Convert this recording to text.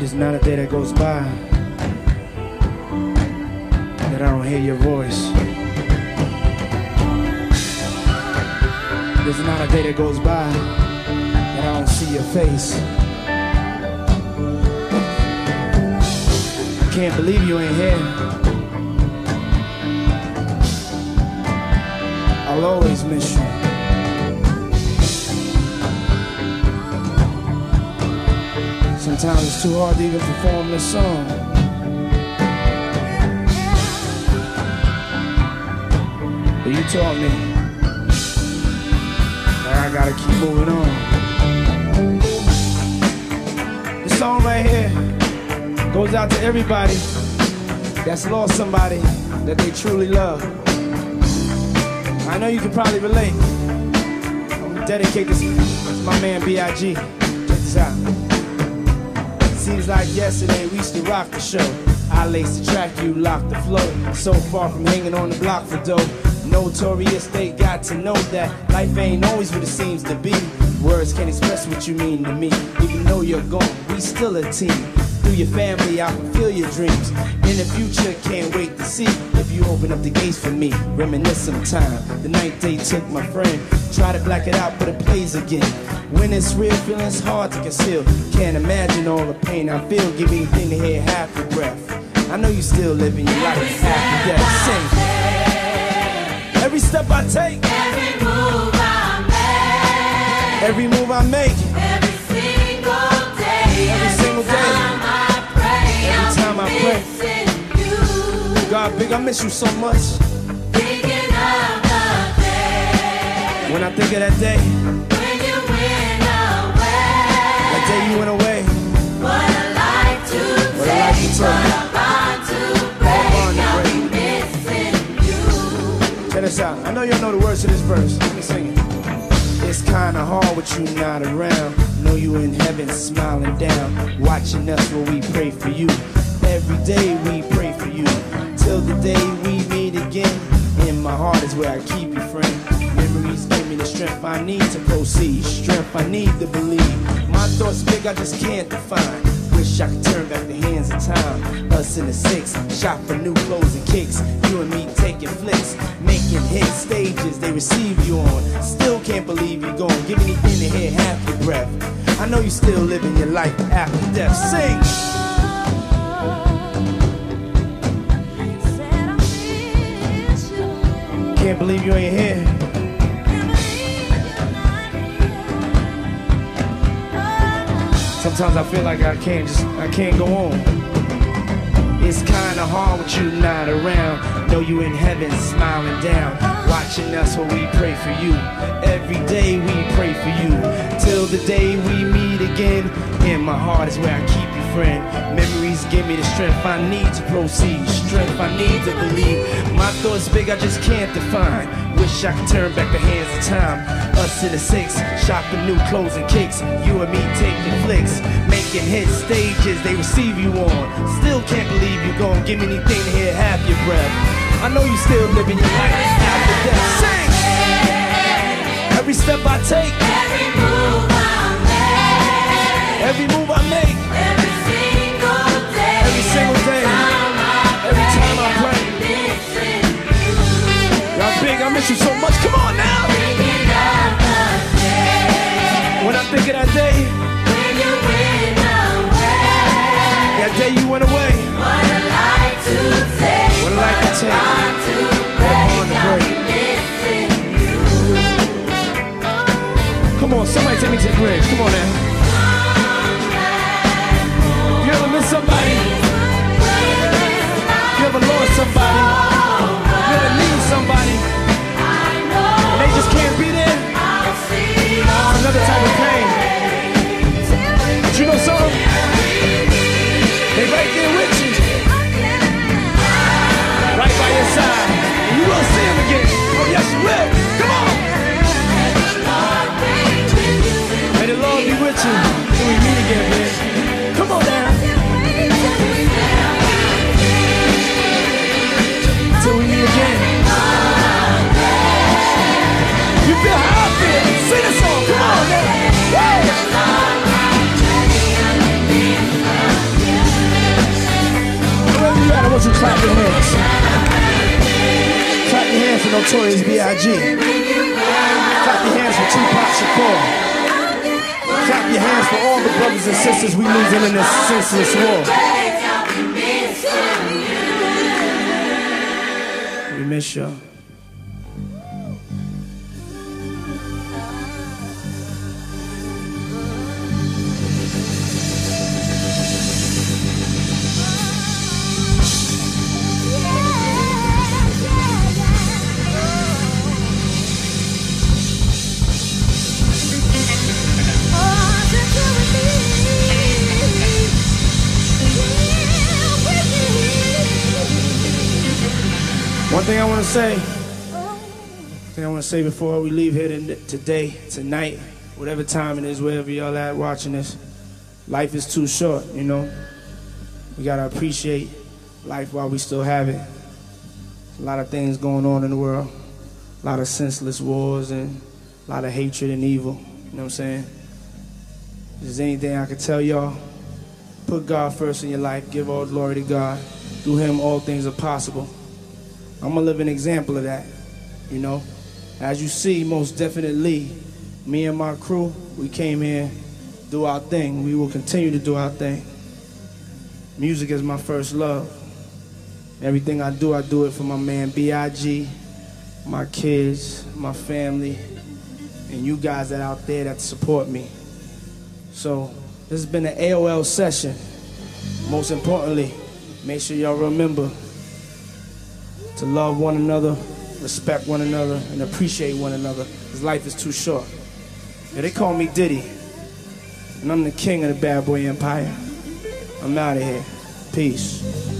There's not a day that goes by that I don't hear your voice. There's not a day that goes by that I don't see your face. I can't believe you ain't here. I'll always miss you. Sometimes it's too hard to even perform this song. But you taught me that I gotta keep moving on. This song right here goes out to everybody that's lost somebody that they truly love. I know you can probably relate. I'm gonna dedicate this to my man B.I.G. Check this out. Seems like yesterday we used to rock the show. I laced the track, you locked the flow. So far from hanging on the block for dough. Notorious, they got to know that life ain't always what it seems to be. Words can't express what you mean to me. Even though you're gone, we still a team. Through your family, I fulfill your dreams. In the future, can't wait to see if you open up the gates for me. Reminisce some time. The night they took my friend. Try to black it out, but it plays again. When it's real, feeling's hard to conceal. Can't imagine all the pain I feel. Give anything to hear half your breath. I know you still living your life after death. Sing. Every step I take, Every move I make, every move I make, I miss you so much. Thinking of the day When I think of that day, when you went away. that day you went away, What a life to What a life take, to what a bond to bond break. to I'll break. be missing you. check this out. I know you don't know the words to this verse. Let me sing it. It's kinda hard with you not around. Know you in heaven smiling down, watching us while we pray for you. Every day we pray for you, till the day we meet again. In my heart is where I keep you, friend. Memories give me the strength I need to proceed, strength I need to believe. My thoughts big, I just can't define. Wish I could turn back the hands of time. Us in the six, shop for new clothes and kicks. You and me taking flicks, making hit stages they receive you on. Still can't believe you're gone. Give anything to hear half your breath. I know you still living your life after death. Sing. Can't believe you ain't here. Sometimes I feel like I can't just, I can't go on. It's kinda hard with you not around. Know you in heaven smiling down, watching us while we pray for you. Every day we pray for you, till the day we meet again. In my heart is where I keep you, friend. Memories give me the strength I need to proceed, strength I need to believe. My thoughts big, I just can't define. Wish I could turn back the hands of time. Us in the six, shopping new clothes and kicks. You and me taking flicks, making hit stages they receive you on. Still can't believe you're gone. Give me anything to hear half your breath. I know you still living your life after death. Sing! Every step I take, day you went away. What a life to take, What a life to take. to What a bond break. to I'll break. be missing you. Come on, somebody take me to the bridge. Come on now. You ever miss somebody? You ever lost somebody? You ever need somebody? And they just can't be there? It's another type of pain. clap your hands? Clap your hands for Notorious B.I.G. Clap your hands for Tupac Shakur. Clap your hands for all the brothers and sisters we losing in this senseless war. We miss y'all. Thing I want to say, thing I want to say before we leave here today, tonight, whatever time it is, wherever y'all at watching this, life is too short, you know. We gotta appreciate life while we still have it. A lot of things going on in the world, a lot of senseless wars and a lot of hatred and evil. You know what I'm saying? If there's anything I could tell y'all, put God first in your life. Give all glory to God. Through Him, all things are possible. I'm a living example of that. You know, as you see, most definitely, me and my crew, we came here, do our thing. We will continue to do our thing. Music is my first love. Everything I do, I do it for my man B.I.G., my kids, my family, and you guys that out there that support me. So, this has been an AOL session. Most importantly, make sure y'all remember to love one another, respect one another, and appreciate one another. Because life is too short. Yeah, they call me Diddy, and I'm the king of the bad boy empire. I'm out of here. Peace.